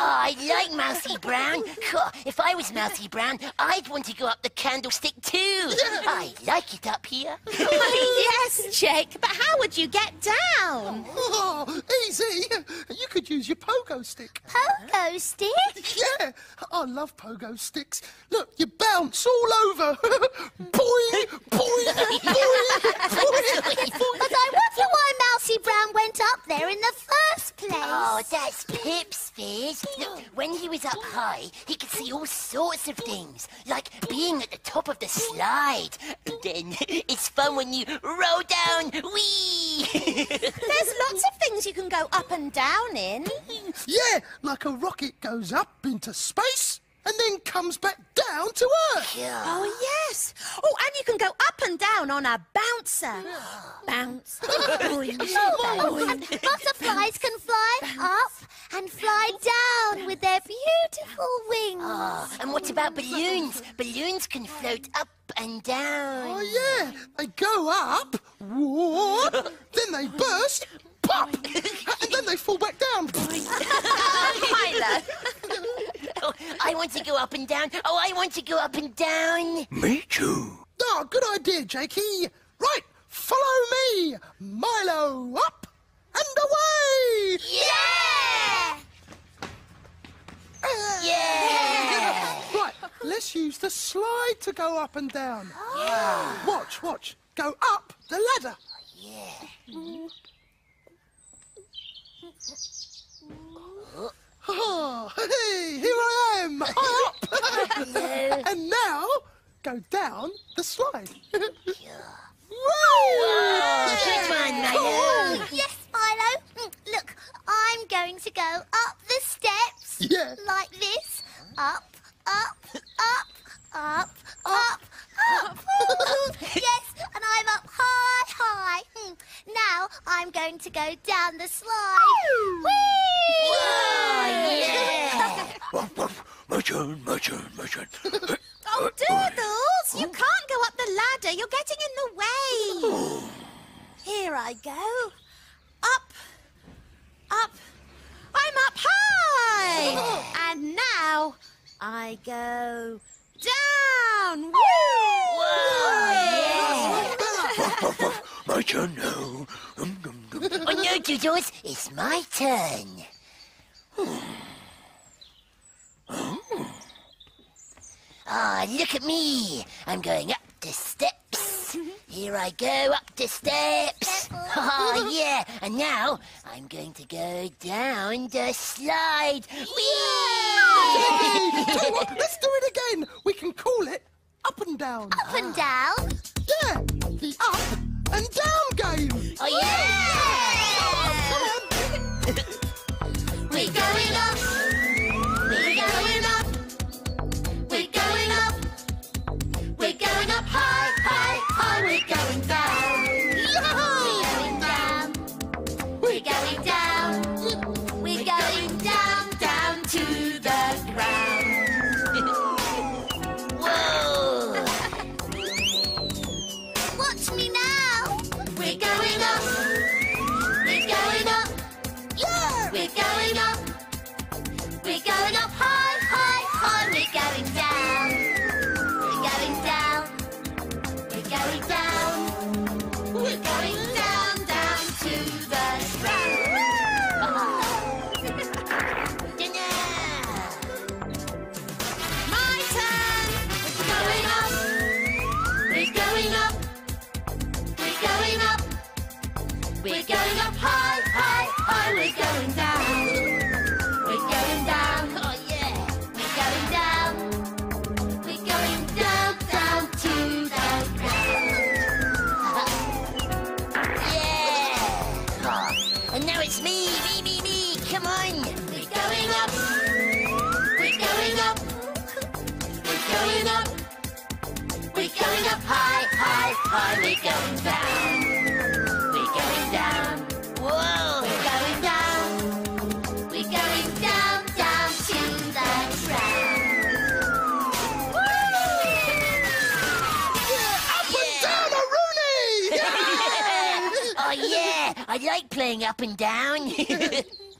I like Mousy Brown. If I was Mousy Brown, I'd want to go up the candlestick too. I like it up here. yes, Jake, but how would you get down? Oh, easy. You could use your pogo stick. Pogo stick? Yeah, I love pogo sticks. Look, you bounce all over. boing, boing, boing, boing. But I wonder why Mousy Brown went up there in the first place. Oh, that's Pip's Fizz. Look, up high, he could see all sorts of things, like being at the top of the slide. And then it's fun when you roll down. Whee! There's lots of things you can go up and down in. Yeah, like a rocket goes up into space and then comes back down to Earth. Oh, yes. Oh, and you can go up and down on a bouncer. Bounce. boing, boing. And butterflies can fly up and fly down with their beautiful wings. Oh, and what about balloons? Balloons can float up and down. Oh, yeah, they go up, whoa, then they burst, pop, and then they fall back down. Milo. I want to go up and down. Oh, I want to go up and down. Me too. Oh, good idea, Jakey. Right, follow me. Milo, up and away. Yeah! Yeah! Right, let's use the slide to go up and down. Yeah. Watch, watch. Go up the ladder. Mm. Oh, hey, here I am. High up. and now, go down the slide. Woo! Good one, Milo. Yes, Milo. Look, I'm going to go up the steps. Yeah. Like this. Up, up, up, up, up, up. yes, and I'm up high, high. Hmm. Now I'm going to go down the slide. Whee! yeah! Woof, woof. My turn, my turn, my turn. Uh, uh, oh, uh, oh. Doodles, you can't go up the ladder. You're getting in the way. Here I go. Up, up. I'm up high. And now I go down. Woo! My turn now. Oh no, Doodles, it's my turn. Ah, look at me. I'm going up the steps. Here I go up the steps. Oh, yeah. And now I'm going to go down the slide. Whee! Tell you what, let's do it again. We can call it up and down. Up and down. Yeah, the up and down game. Oh, yeah! Come on. We're going up. We're going up high, high, high. We're going down. We're going down. Oh, yeah! We're going down. We're going down, down to the ground. Yeah! Oh, and now it's me, me, me, me. Come on. We're going up. We're going up. We're going up. We're going up high, high, high. We're going down. I like playing up and down.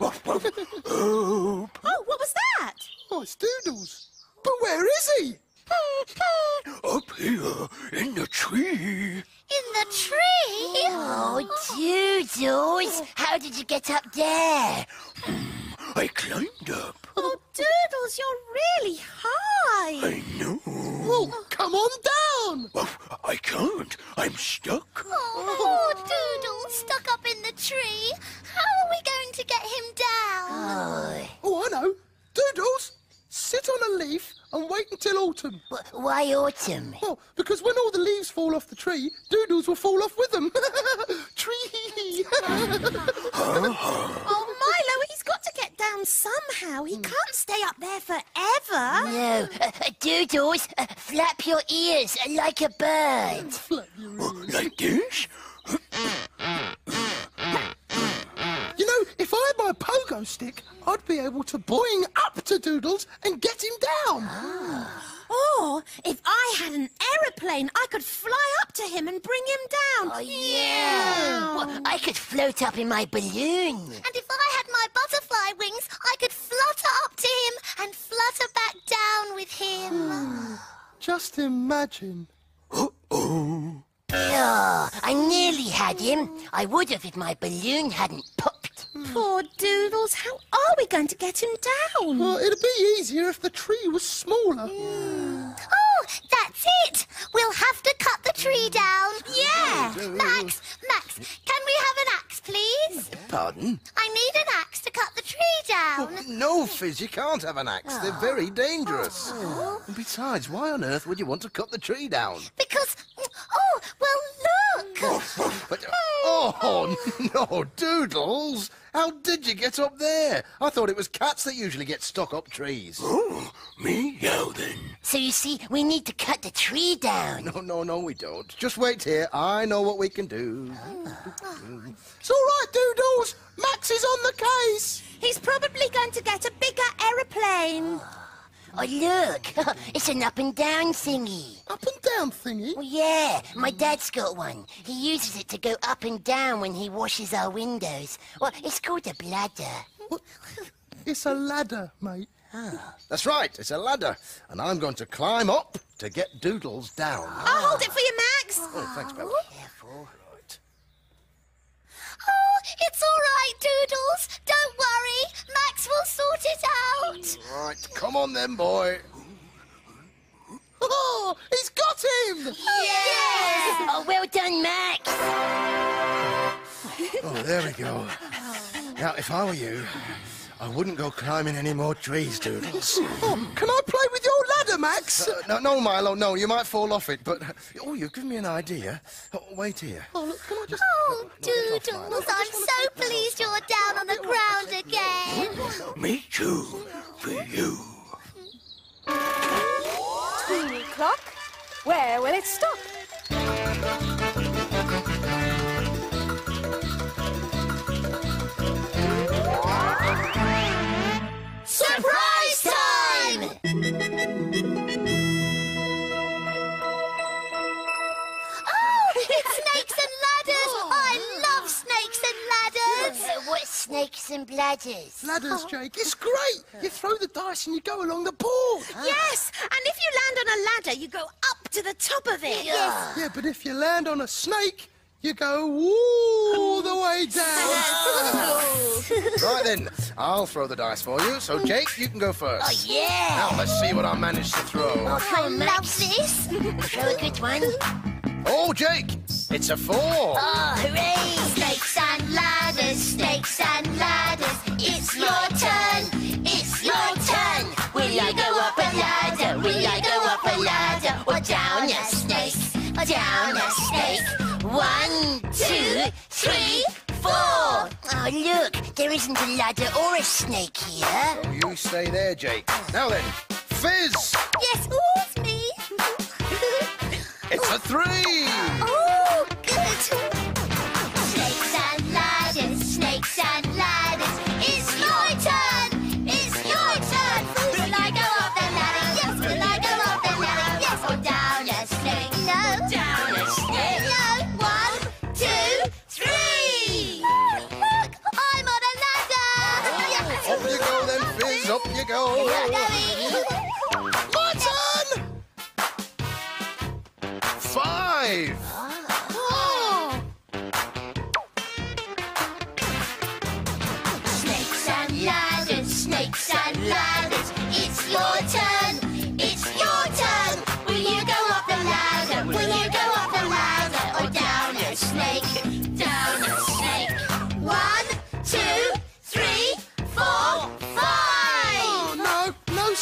oh, what was that? Oh, it's Doodles. But where is he? Up here, in the tree. In the tree? Oh, Doodles, how did you get up there? Hmm, I climbed up. Oh, Doodles, you're really high. I know. Well, come on down. Well, I can't. I'm stuck. Oh, poor Doodle, stuck up in the tree. How are we going to get him down? Oh, Oh, I know. Doodles, sit on a leaf and wait until autumn. But why autumn? Well, because when all the leaves fall off the tree, Doodles will fall off with them. tree. Oh, Milo, he's got to get down somehow. He can't stay up there forever. No, uh, Doodles, uh, flap your ears like a bird. Flap your ears. Like this? You know, if I had my pogo stick, I'd be able to boing up to Doodles and get him down. Or if I had an aeroplane, I could fly up to him and bring him down. Oh, yeah. Well, I could float up in my balloon. And if I had my wings, I could flutter up to him and flutter back down with him. Just imagine. Oh, I nearly had him. I would have if my balloon hadn't popped. Hmm. Poor Doodles, how are we going to get him down? Well, it'd be easier if the tree was smaller. Oh, that's it. We'll have to cut the tree hmm. down. Yeah. Hmm. Max, Max, can we have an axe, please? Pardon? I need an axe to cut the down. No, Fizz, you can't have an axe. They're ah. very dangerous. Oh. And besides, why on earth would you want to cut the tree down? Because, oh, no, Doodles! How did you get up there? I thought it was cats that usually get stuck up trees. Oh, me now then. So you see, we need to cut the tree down. No, no, no, we don't. Just wait here. I know what we can do. Ah. It's all right, Doodles. Max is on the case. He's probably going to get a bigger aeroplane. Oh, look, it's an up and down thingy. Up and down thingy. Well, yeah, my dad's got one. He uses it to go up and down when he washes our windows. Well, it's called a bladder. It's a ladder, mate. Ah. That's right, it's a ladder. And I'm going to climb up to get Doodles down. I'll hold it for you, Max. Oh, thanks, Bella. Careful. Right. Oh, it's all right, Doodles. Don't worry. Max will sort it out. Right, come on then, boy. Oh, he's got him. Yes! Oh, well done, Max. Oh, there we go. Now, if I were you, I wouldn't go climbing any more trees, Doodles. Oh, can I play with your ladder, Max? Uh, no, no, Milo, no, you might fall off it, but... Oh, you've given me an idea. Oh, wait here. Oh, look, can I just... Oh, Doodles, I'm so pleased you're down on the ground again. Me too. For you. Tweenie clock, where will it stop? Snakes and bladders? Ladders, oh. Jake. It's great. You throw the dice and you go along the board. Yes, and if you land on a ladder, you go up to the top of it. Yeah. Yeah, but if you land on a snake, you go all the way down. Right then, I'll throw the dice for you. So, Jake, you can go first. Oh, yeah! Now, let's see what I managed to throw. Oh, I love this. Throw a good one. Oh, Jake, it's a four. Oh, hooray! Snakes and ladders, snakes and ladders. It's your turn. It's your turn. Will I go up a ladder? Will I go up a ladder? Or down a snake? Or down a snake? One, two, three, four! Oh, look, there isn't a ladder or a snake here. Oh, you stay there, Jake. Now then, Fizz, Yes, it's me. it's a three. Oh, good.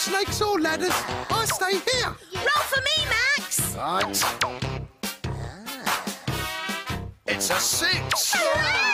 snakes or ladders. I stay here. Roll for me, Max. Right. Ah. It's a six.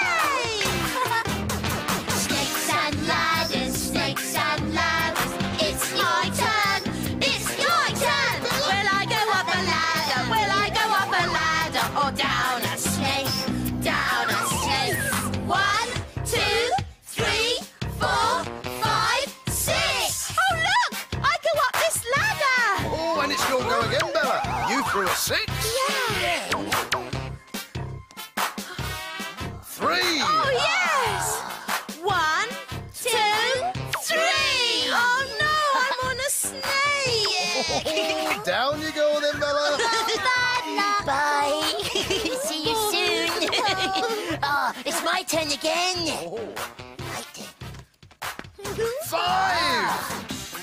again. Oh. Right. Five!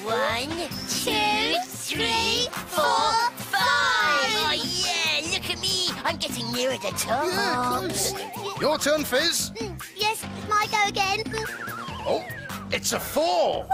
One, two, three, four, five! Oh, yeah, look at me. I'm getting nearer the top. Yeah, close. Your turn, Fizz. Mm, yes, my go again. Oh, it's a four.